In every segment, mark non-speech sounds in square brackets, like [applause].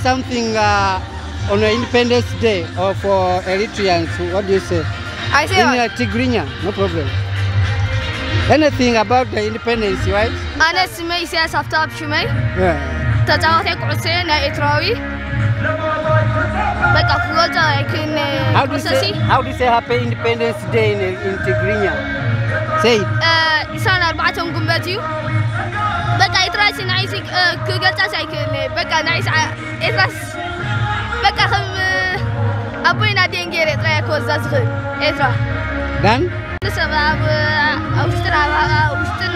to say something uh, on the Independence Day or for Eritreans, what do you say? I say In what? uh, Tigrinya, no problem. Anything about the independence, right? أنا اسمي إسياس أفتاب شمي Yeah. تجاوزك عسين إتراوي بقى كوجا لكن How do you say, how do you say Happy Independence Day in, in Tigrinya? Say it. إنسان أربعة قنبتيو በቃ የትራስ ንዓይ ክገልፃስ በቃ ኤትራስ በቃ ከም ኣቦይና ገይረ ክወዛ ዝኽእል ዳን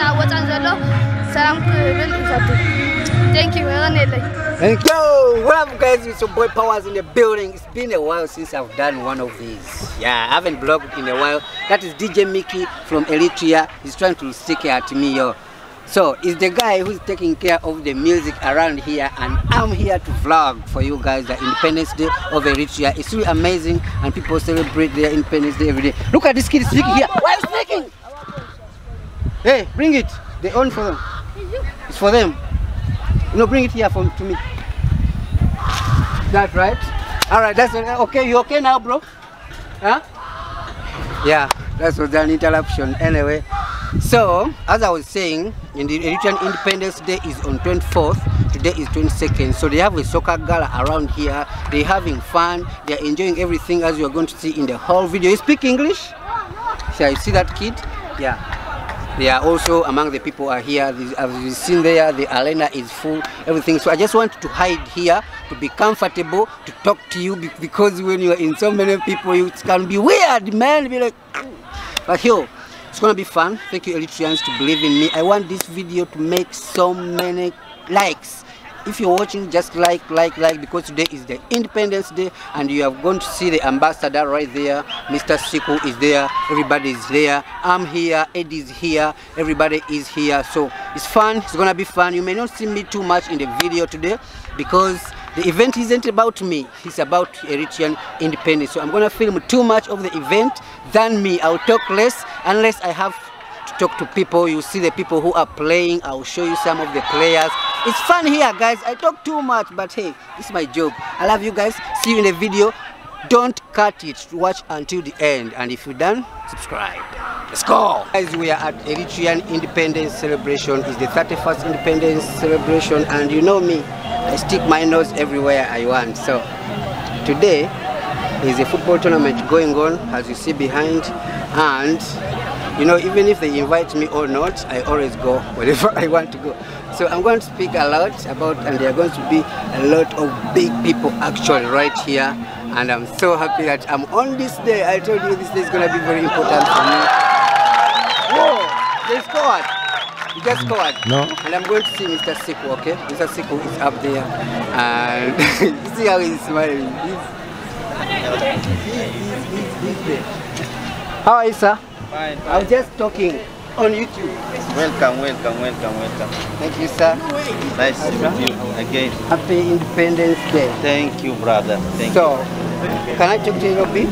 ኣብ ወፃን ዘሎ ሰላም ክብል Thank you, Thank you. Welcome, guys. It's your boy Powers in the building. It's been a while since I've done one of these. Yeah, I haven't blogged in a while. That is DJ Mickey from Eritrea. He's trying to stick at me, yo. So, it's the guy who's taking care of the music around here, and I'm here to vlog for you guys the Independence Day of Eritrea. It's really amazing, and people celebrate their Independence Day every day. Look at this kid speaking here. Why are you speaking? Hey, bring it. They own for them. It's for them. No, bring it here for, to me. That right? All right, that's okay. You okay now, bro? Huh? Yeah, that was an interruption. Anyway, so as I was saying, in the Eritrean Independence Day is on 24th. Today is 22nd. So they have a soccer gala around here. They're having fun. They're enjoying everything as you're going to see in the whole video. You speak English? Yeah, you see that kid? Yeah. They are also among the people are here. As you've seen there, the arena is full, everything. So I just want to hide here to be comfortable to talk to you because when you're in so many people, it can be weird, man. Be like, ah, but here, it's gonna be fun. Thank you, Eritreans, to believe in me. I want this video to make so many likes. If you're watching, just like, like, like, because today is the Independence Day, and you are going to see the ambassador right there. Mr. Siku is there. Everybody is there. I'm here. Ed is here. Everybody is here. So it's fun. It's gonna be fun. You may not see me too much in the video today because the event isn't about me. It's about Eritrean independence. So I'm gonna film too much of the event than me. I'll talk less unless I have to talk to people. You see the people who are playing. I'll show you some of the players. It's fun here, guys. I talk too much, but hey, is my job. I love you guys. See you in the video. Don't cut it. Watch until the end. And if you're done, subscribe. Let's go. Guys, we are at Eritrean Independence Celebration. It's the 31st Independence Celebration. And you know me, I stick my nose everywhere I want. So today is a football tournament going on, as you see behind. And you know, even if they invite me or not, I always go [laughs] wherever I want to go. So I'm going to speak a lot about, and there are going to be a lot of big people actually right here. And I'm so happy that I'm on this day. I told you this day is going to be very important for me. Whoa, they scored. You just scored. No. And I'm going to see Mr. Siku, okay? Mr. Siku is up there. And [laughs] you see how he's smiling. He's, he's, he's, he's there. How are you, sir? Fine, I was just talking on YouTube. Welcome, welcome, welcome, welcome. Thank you, sir. Nice to meet you again. Happy Independence Day. Thank you, brother. Thank So, can I talk to you a bit?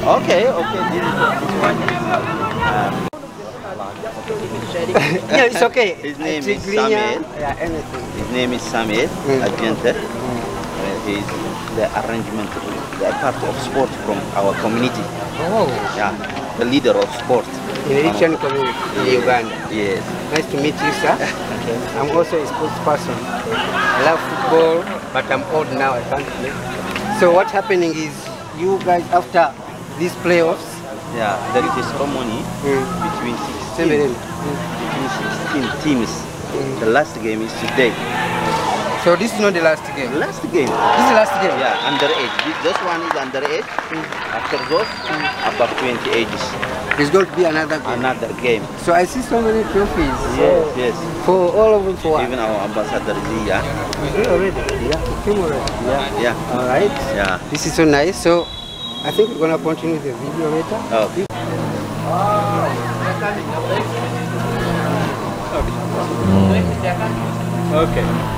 Okay, okay. This is this one. Yeah, [laughs] it's okay. His name is Samuel. Yeah, anything. His name is Samuel Mm. Agente. Uh, he's the arrangement, the part of sport from our community. Oh, Yeah, the leader of sport. in the Asian community in Uganda. Yes. Nice to meet you, sir. [laughs] okay. I'm also a sports person. I love football, but I'm old now. I can't play. So what's happening is you guys after these playoffs, Yeah, there is a ceremony mm, between 16, Severin, between 16 teams. The last game is today. so this is not the last game. The last game. This is the last game. Yeah, underage. This, this one is underage. After those, above 20 ages. There's going to be another game. Another game. So I see so many trophies. Yes, yes. For all of them for Even our ambassador is here. Is it already? Yeah. It came already. Yeah. Yeah, All right. yeah. This is so nice. So I think we're gonna continue the video later. Okay. Oh. Okay.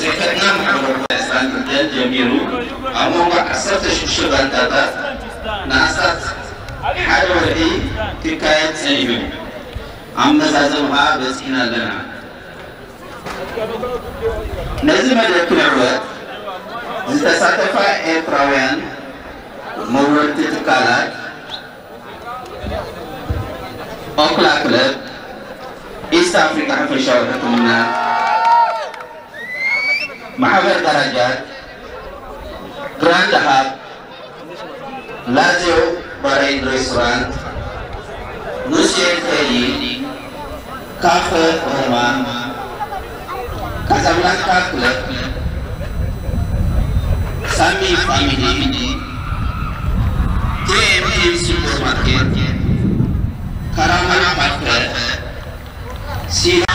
ጽሕፈትና ማሕበረኮም ኤርትራን ክልል ጀሚሩ ኣብ መንጎ 16 ጋንታታት ንኣሳት ሓደ ወርሒ ክካየድ ፀኒሑ ኣመዛዘም ከዓ በፂሕና ኣለና ነዚ መድረክ ንዕወት ዝተሳተፋ ኤርትራውያን መወርቲ ትካላት ኦክላ ክለብ ኢስት ኣፍሪካ ሓፈሻዊ ሕክምና Mahabir Darajat Grand Hub Lazio Bahrain Restaurant Lucien Ferry Cafe Roma Casablanca Club Sami Family JMM Supermarket Karamana Parker Sina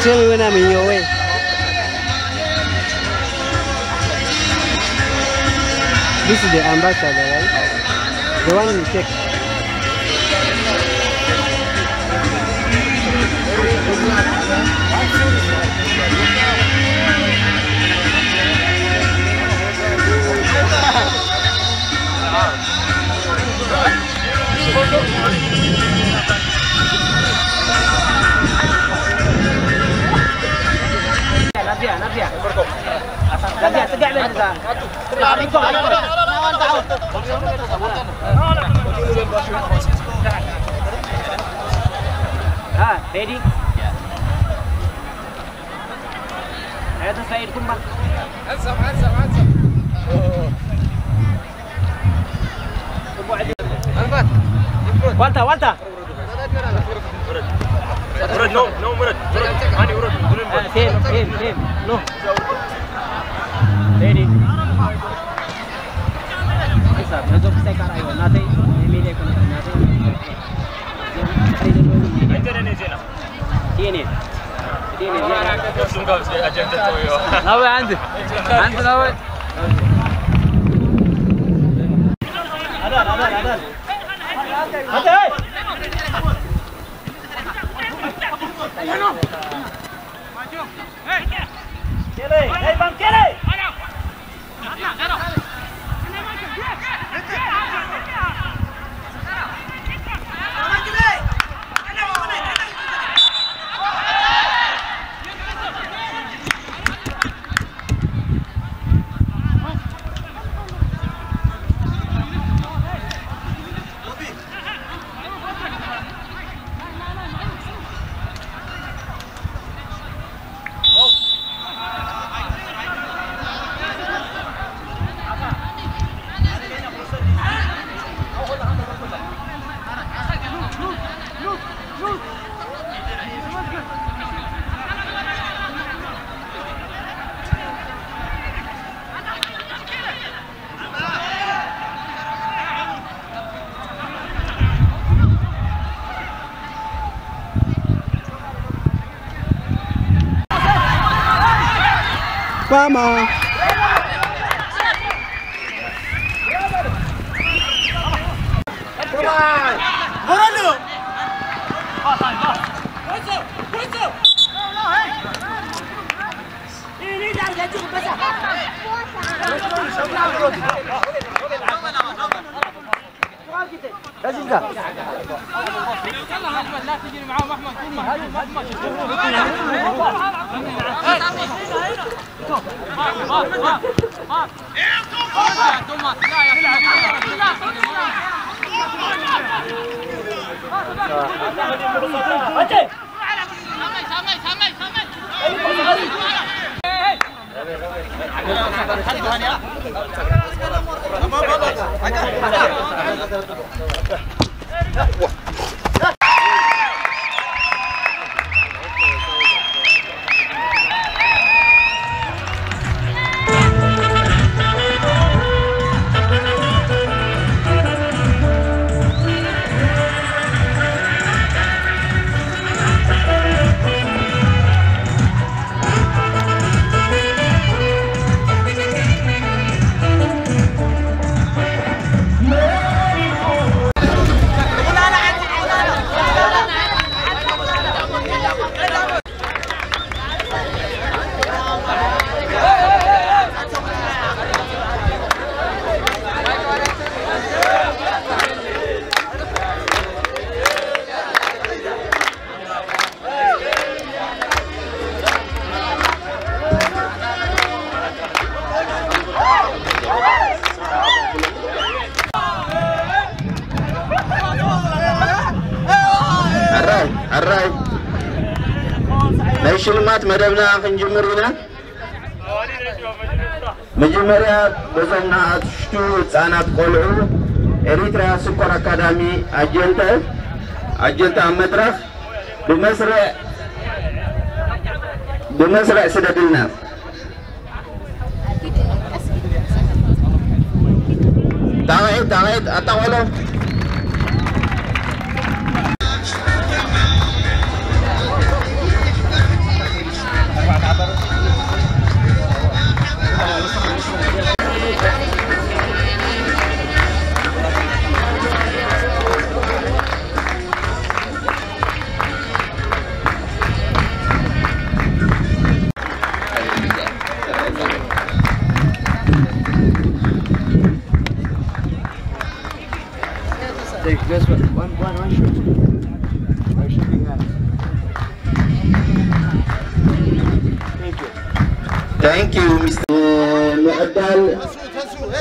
Tell me when I'm in your way. This is the ambassador, right? The one فيها أنا فيها لا فيها تقع لي النزال تطلع من جوه ما انت عاود ها ريدي هذا سعيد كمبر انسب انسب انسب والتا والتا ورد Ah, same, same, same. No. Ready? Isa, medyo pisay ka rayo. Natay, emili ko na natay. انت اللي نزينا Tiene. Tiene. سونغا اجنده تويو ناوي عندي. عندي ناوي. Adal, adal, adal. Kele, Bye, Mom. 와. መደብና ክንጅምር ኢና መጀመርያ በዞም ንኣሽቱ ህፃናት ቆልዑ ኤሪትራ ስኮር አካዳሚ አጀንተ አጀንተ ኣብ መድረኽ ብመስርዕ ብመስርዕ ስደድልና። ታባዒት ታባዒት ኣጣቆሎ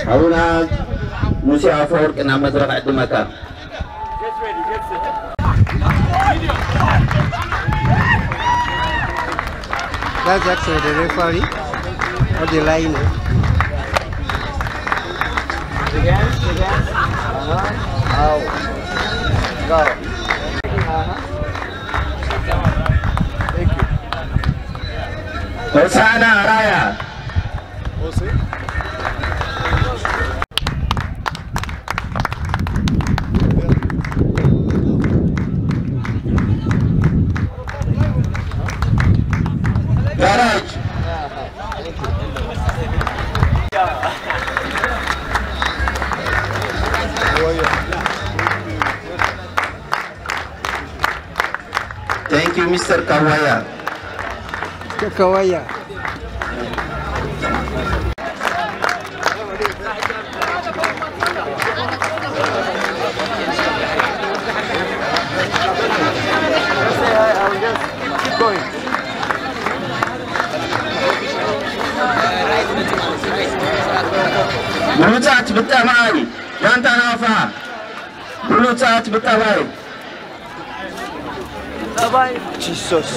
Haruna Musa Afroad na mazraka Dumaka. That's actually the referee or the line. Again, again. Uh-huh. Out. Go. Thank you. Osana Raya. We'll. Mr. Kawaya. Kawaya. Buluchat betul baik, jangan tanah Bulu Buluchat betul baik. ብጠባይ Jesus.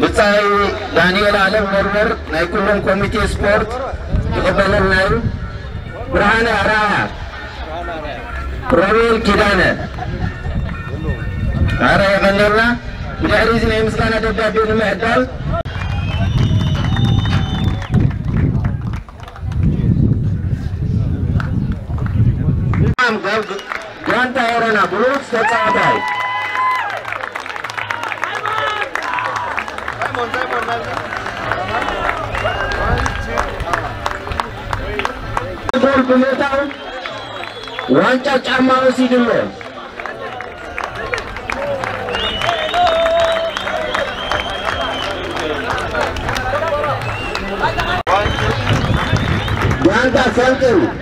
ብፃይ ዳንኤል ኣለም መርመር ናይ ኩሎም ኮሚቴ ስፖርት ይቕበለልና እዩ ብርሃነ ራያ ሮቤል ኪዳነ ኣረ የቐኒልና ብድሕሪ እዚ ናይ ምስጋና ደብዳቤ ንምዕዳል ጋንታ ሆረና ብሉፅ ተፃዋታይ ጎል ብምእታው ዋንጫ ጫማ ወሲድሎ ጋንታ ፈንቅል ዮሐንና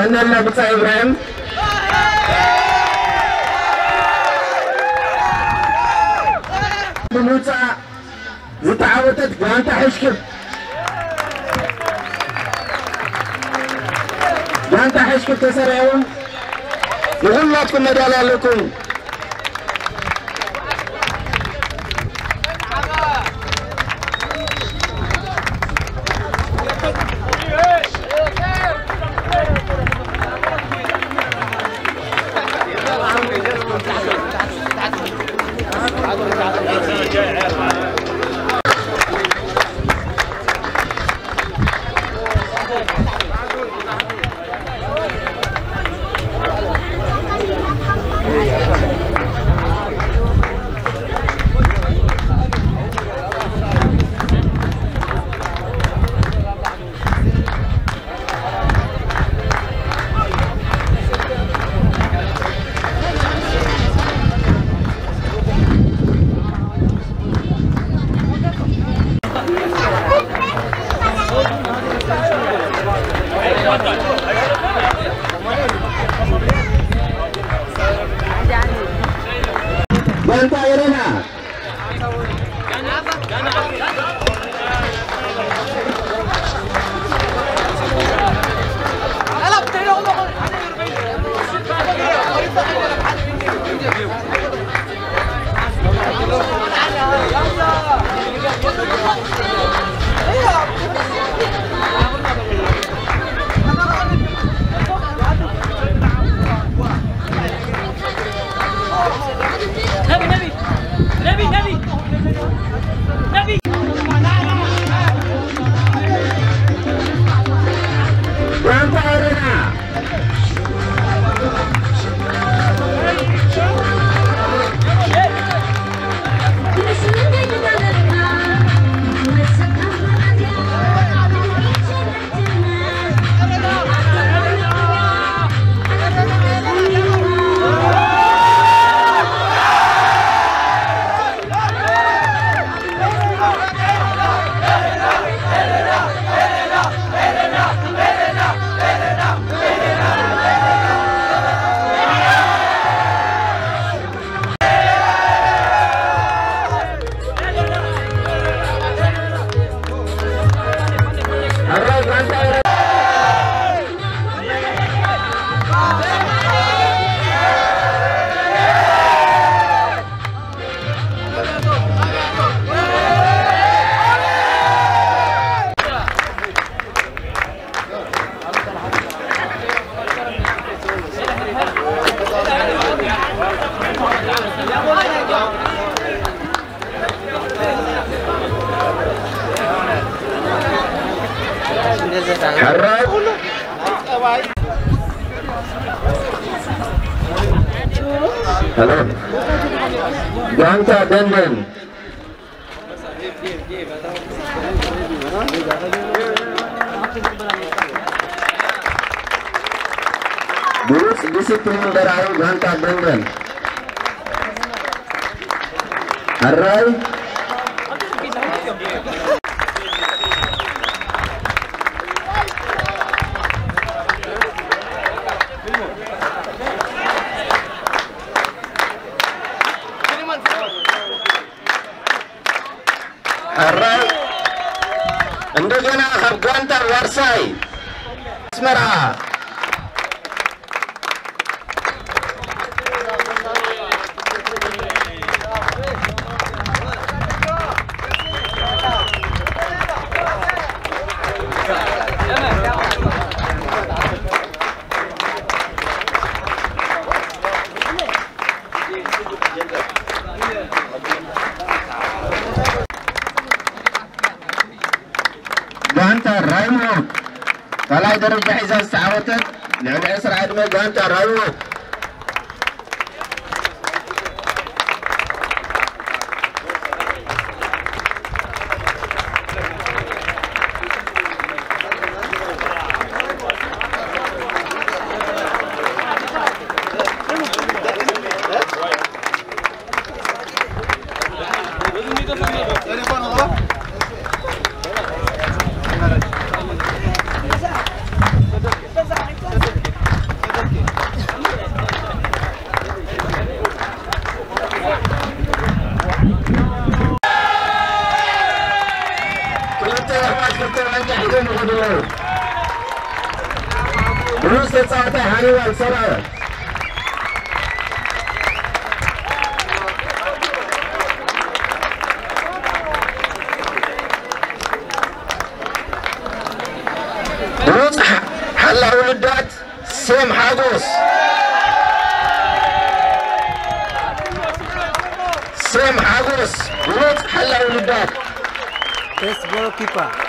wannan labta ibrahim بموتها وتعاوتت وانت حشكب وانت حشكب تسرعون وغلقكم مجالا لكم Aral Andugana Habgantar Warsai. Smerah درجة حساب سعوتت لعن نعم، عسر عدم قانت الرلوة equipa.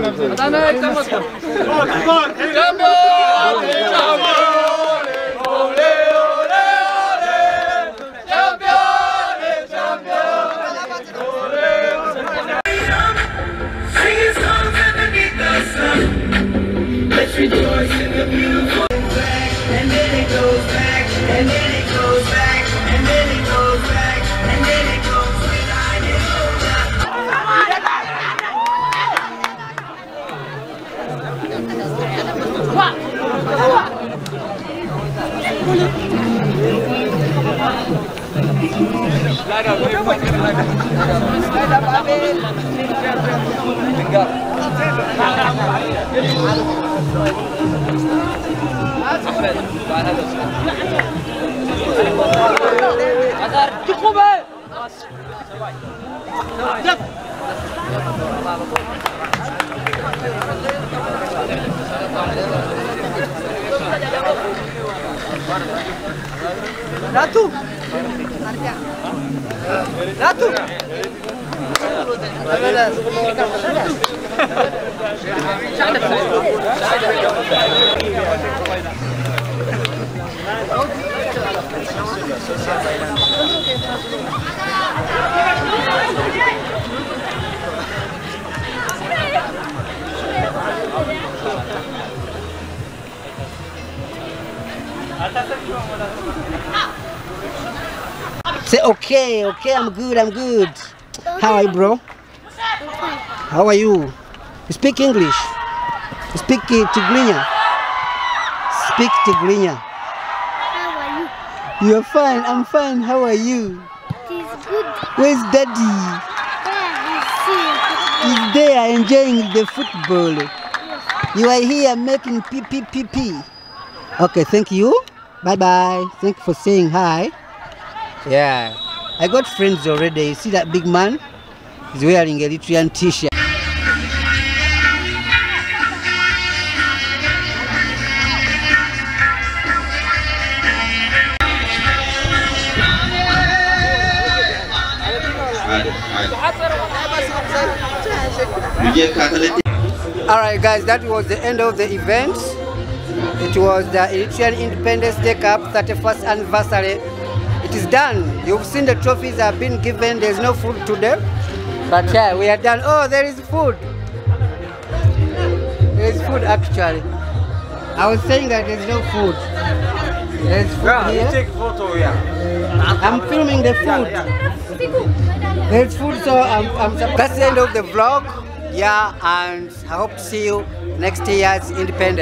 나는 잠깐만. 잠깐만. 잠깐만. لا Ah Say okay, okay, I'm good, I'm good. How are you, bro? How are you? You speak English? You speak uh, Tigrinya? Speak Tigrinya. How are you? You're fine, I'm fine. How are you? Good. Where's daddy? Where is he? He's there enjoying the football. You are here making pee pee pee pee. Okay, thank you. Bye bye. Thank you for saying hi. Yeah. I got friends already. You see that big man? He's wearing Eritrean t-shirt. Alright guys, that was the end of the event. It was the Eritrean Independence Day Cup 31st anniversary it is done. You've seen the trophies have been given. There's no food today. But yeah, we are done. Oh, there is food. There is food actually. I was saying that there's no food. There's food here. take photo, yeah. I'm filming the food. There's food, so I'm, I'm that's the end of the vlog. Yeah, and I hope to see you next year's Independence.